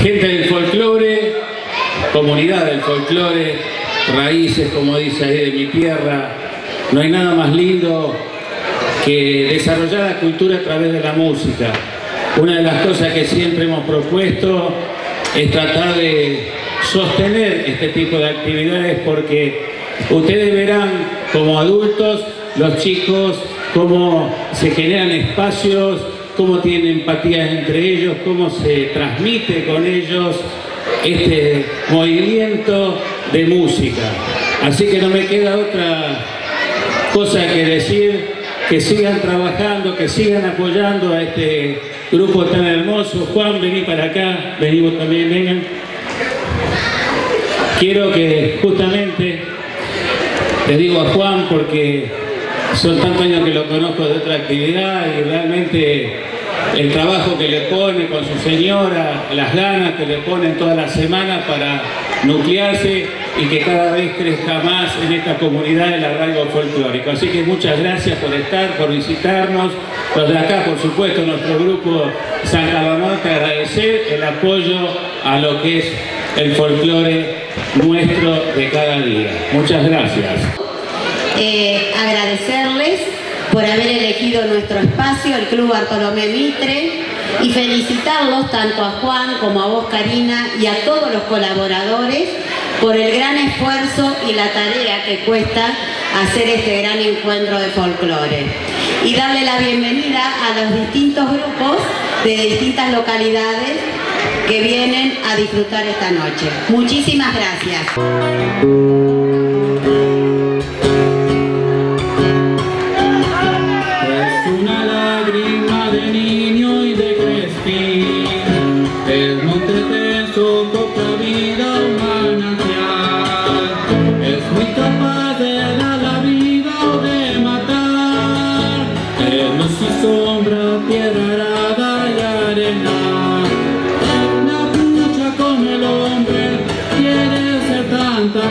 Gente del folclore, comunidad del folclore, raíces, como dice ahí, de mi tierra. No hay nada más lindo que desarrollar la cultura a través de la música. Una de las cosas que siempre hemos propuesto es tratar de sostener este tipo de actividades porque ustedes verán como adultos, los chicos, cómo se generan espacios, cómo tienen empatía entre ellos, cómo se transmite con ellos este movimiento de música. Así que no me queda otra cosa que decir, que sigan trabajando, que sigan apoyando a este grupo tan hermoso. Juan, vení para acá, venimos también, vengan. Quiero que justamente, le digo a Juan porque son tantos años que lo conozco de otra actividad y realmente el trabajo que le pone con su señora, las ganas que le ponen toda la semana para nuclearse y que cada vez crezca más en esta comunidad del arraigo folclórico. Así que muchas gracias por estar, por visitarnos. Los de acá, por supuesto, nuestro grupo San te agradecer el apoyo a lo que es el folclore nuestro de cada día. Muchas gracias. Eh, agradecerles por haber elegido nuestro espacio, el Club Bartolomé Mitre, y felicitarlos tanto a Juan como a vos, Karina, y a todos los colaboradores por el gran esfuerzo y la tarea que cuesta hacer este gran encuentro de folclore. Y darle la bienvenida a los distintos grupos de distintas localidades que vienen a disfrutar esta noche. Muchísimas gracias.